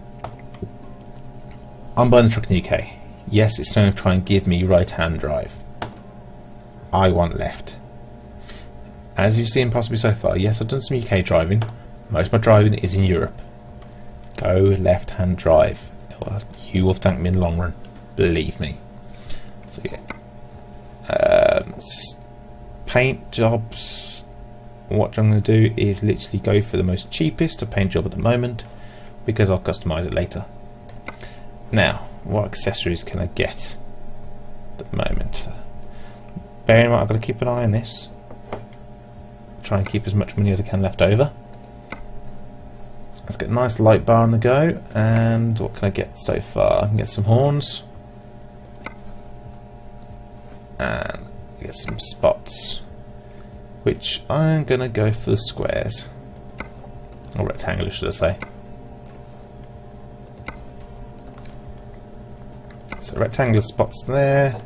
I'm buying the truck in the UK. Yes, it's going to try and give me right-hand drive. I want left. As you've seen possibly so far, yes, I've done some UK driving. Most of my driving is in Europe. Go left-hand drive. You will thank me in the long run. Believe me. So yeah. Um, paint jobs. What I'm going to do is literally go for the most cheapest paint job at the moment because I'll customize it later. Now, what accessories can I get at the moment? Bearing in mind I've got to keep an eye on this. Try and keep as much money as I can left over. Let's get a nice light bar on the go. And what can I get so far? I can get some horns. And get some spots. Which I'm going to go for the squares. Or rectangular should I say. So rectangular spots there.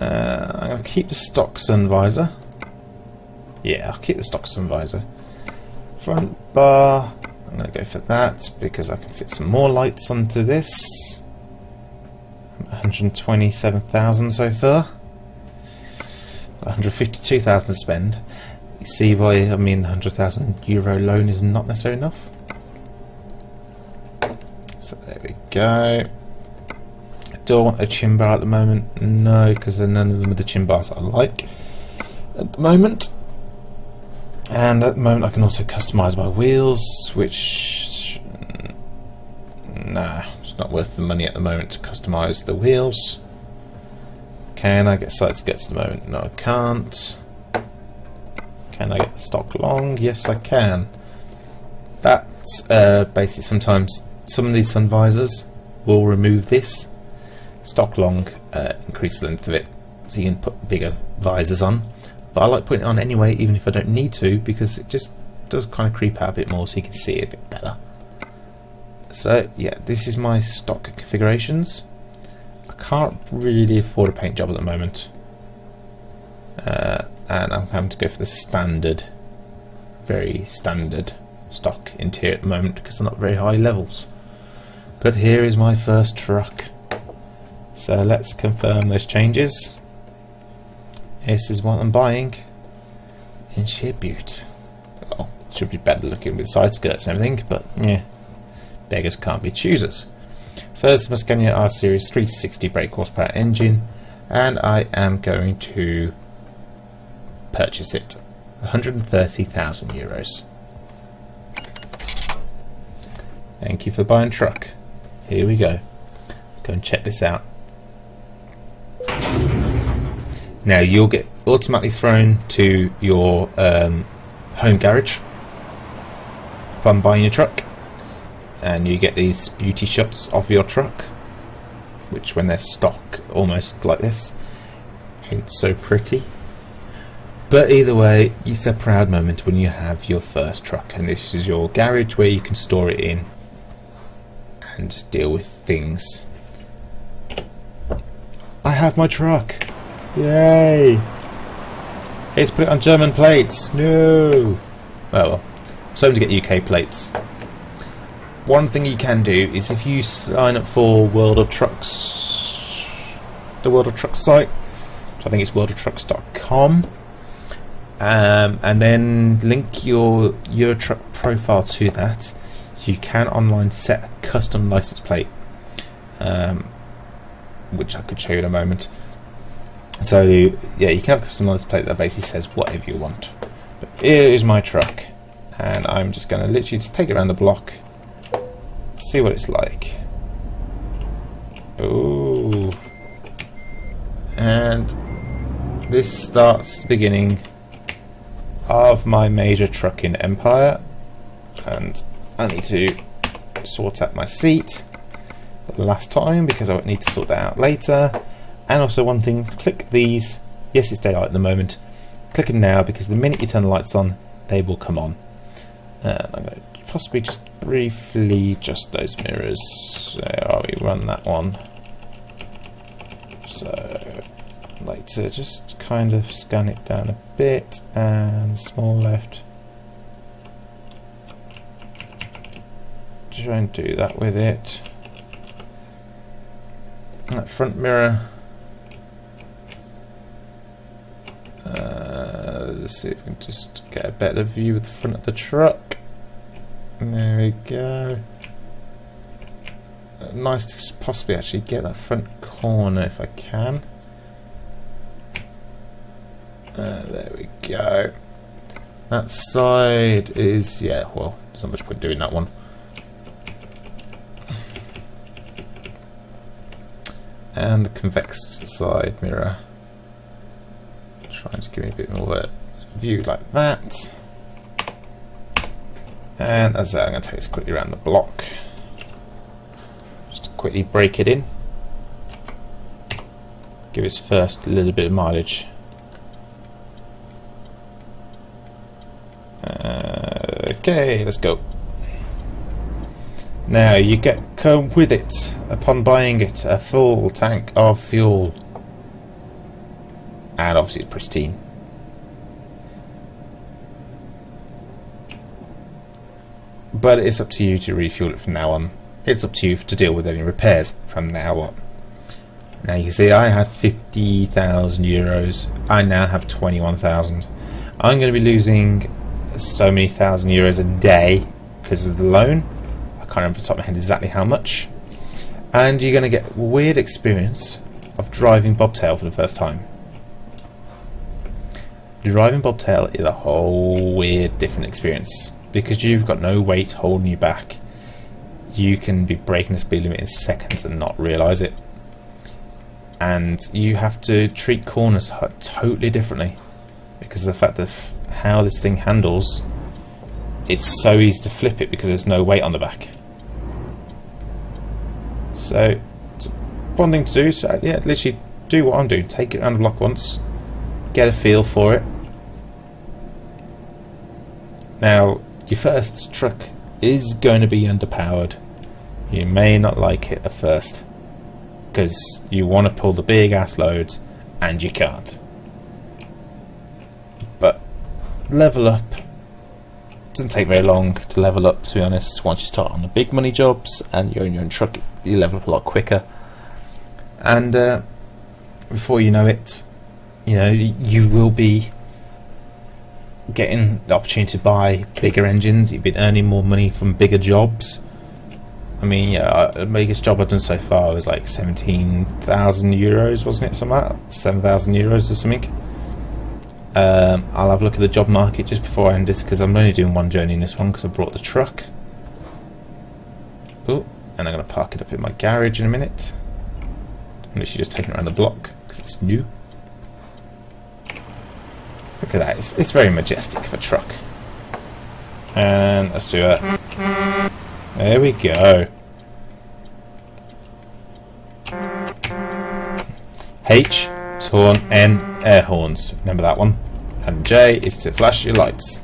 Uh, I'm going to keep the stock sun visor. Yeah, I'll keep the stock sun visor. Front bar, I'm going to go for that because I can fit some more lights onto this. 127,000 so far. 152,000 to spend. You see why I mean the 100,000 euro loan is not necessarily enough. So there we go. Do I want a chin bar at the moment? No, because none of them are the chin bars I like at the moment. And at the moment I can also customise my wheels, which... Nah, it's not worth the money at the moment to customise the wheels. Can I get side skirts at the moment? No, I can't. Can I get the stock long? Yes, I can. That's uh, basically sometimes some of these sun visors will remove this stock long, uh, increase the length of it, so you can put bigger visors on. But I like putting it on anyway, even if I don't need to, because it just does kind of creep out a bit more, so you can see it a bit better. So yeah, this is my stock configurations. I can't really afford a paint job at the moment. Uh, and I'm having to go for the standard, very standard stock interior at the moment because they're not very high levels. But here is my first truck. So let's confirm those changes. This is what I'm buying in sheer beauty. Well, should be better looking with side skirts and everything, but yeah, beggars can't be choosers. So this is my Scania R Series 360 brake horsepower engine, and I am going to purchase it. 130,000 euros. Thank you for buying truck. Here we go. Go and check this out. Now you'll get automatically thrown to your um, home garage. If I'm buying your truck and you get these beauty shots of your truck which when they're stock almost like this ain't so pretty. But either way it's a proud moment when you have your first truck and this is your garage where you can store it in and just deal with things I have my truck Yay! Let's put it on German plates. No. Oh well. So to get UK plates. One thing you can do is if you sign up for World of Trucks, the World of Trucks site, I think it's worldoftrucks.com, um, and then link your your Truck profile to that, you can online set a custom license plate, um, which I could show you in a moment. So yeah, you can have a customized plate that basically says whatever you want. But here is my truck, and I'm just going to literally just take it around the block, see what it's like. Ooh, and this starts the beginning of my major trucking empire, and I need to sort out my seat last time because I need to sort that out later and also one thing, click these. Yes, it's daylight at the moment. Click them now because the minute you turn the lights on, they will come on. And I'm going to possibly just briefly just those mirrors. There oh, are we? Run that one. So, I'd like to just kind of scan it down a bit and small left. Try and do that with it. That front mirror Let's see if we can just get a better view of the front of the truck. There we go. Uh, nice to possibly actually get that front corner if I can. Uh, there we go. That side is, yeah, well, there's not much point doing that one. And the convex side mirror. Trying to give me a bit more of a view like that. And as I'm going to take this quickly around the block. Just to quickly break it in. Give its first little bit of mileage. Uh, okay, let's go. Now, you get come with it, upon buying it, a full tank of fuel. And obviously it's pristine. But it's up to you to refuel it from now on. It's up to you to deal with any repairs from now on. Now you can see I had 50,000 euros. I now have 21,000. I'm going to be losing so many thousand euros a day because of the loan can't remember the top of my head exactly how much. And you're going to get weird experience of driving bobtail for the first time. Driving bobtail is a whole weird different experience because you've got no weight holding you back. You can be breaking the speed limit in seconds and not realise it and you have to treat corners totally differently because of the fact of how this thing handles it's so easy to flip it because there's no weight on the back so one thing to do uh, yeah literally do what I'm doing. Take it around the block once. Get a feel for it. Now your first truck is going to be underpowered. You may not like it at first because you want to pull the big ass loads and you can't. But level up. Doesn't take very long to level up to be honest once you start on the big money jobs and you own your own truck you level up a lot quicker and uh, before you know it you know you will be getting the opportunity to buy bigger engines you've been earning more money from bigger jobs I mean, yeah, the biggest job I've done so far was like 17,000 euros, wasn't it? Something like 7,000 euros or something. Um, I'll have a look at the job market just before I end this because I'm only doing one journey in this one because I brought the truck. Oh, and I'm going to park it up in my garage in a minute. I'm literally just taking it around the block because it's new. Look at that, it's, it's very majestic of a truck. And let's do it. There we go. H, horn, N, air horns. Remember that one. And J is to flash your lights.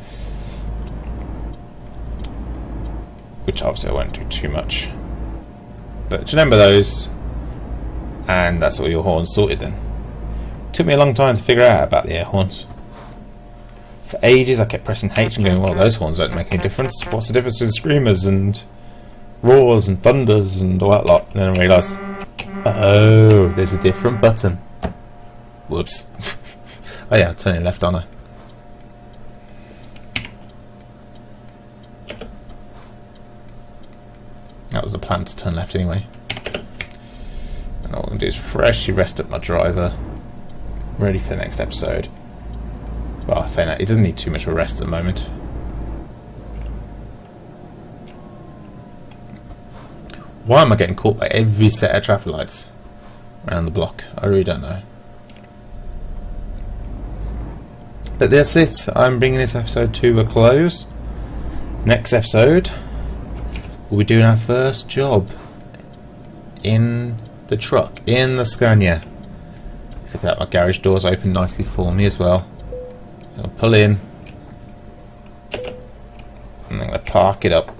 Which obviously I won't do too much. But remember those. And that's all your horns sorted then. Took me a long time to figure out about the air horns. For ages I kept pressing H and going, well those horns don't make any difference. What's the difference between screamers and roars and thunders and all that lot. And then I realised, oh, there's a different button. Whoops. oh yeah, turning left on I? That was the plan to turn left anyway. And all I'm going to do is freshly rest up my driver, ready for the next episode. Well, saying that, it doesn't need too much of a rest at the moment. Why am I getting caught by every set of traffic lights around the block? I really don't know. But that's it. I'm bringing this episode to a close. Next episode, we'll be doing our first job in the truck, in the Scania. Except that my garage door's open nicely for me as well. I'll pull in. And I'm going to park it up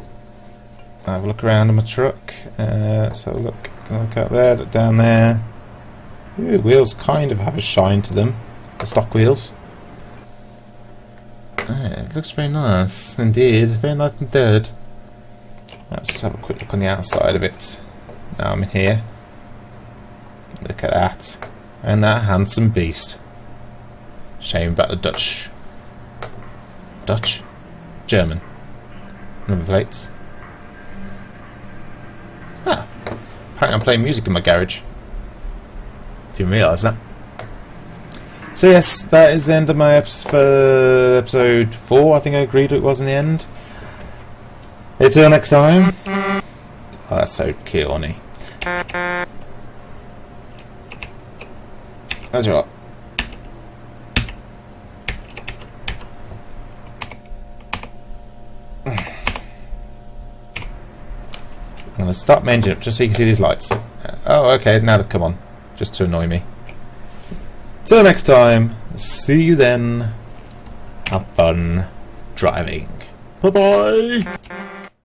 have a look around in my truck. Uh, let's have a look. look out there, look down there. Ooh, wheels kind of have a shine to them. The stock wheels. It looks very nice indeed. Very nice and dead. Let's just have a quick look on the outside of it. Now I'm here. Look at that. And that handsome beast. Shame about the Dutch. Dutch? German. Number plates. Ah. Apparently I'm playing music in my garage. Didn't realise that. So yes, that is the end of my episode, episode 4, I think I agreed it was in the end. Until next time. Oh, that's so corny. That's right. I'm to start my engine up just so you can see these lights. Oh, okay, now they've come on. Just to annoy me. Till next time, see you then. Have fun driving. Bye-bye!